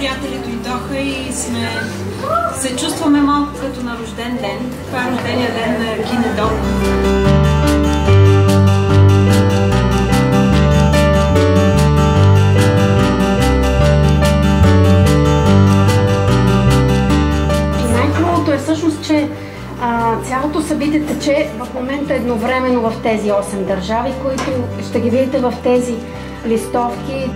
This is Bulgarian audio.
приятели дойдоха и сме... се чувстваме малко като на рожден ден. Това е рождения ден на Кинедол. най-хубавото е всъщност, че цялото събитие тече в момента едновременно в тези 8 държави, които ще ги видите в тези листовки.